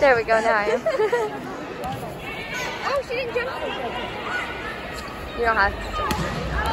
There we go now. oh, she didn't jump. You don't have to.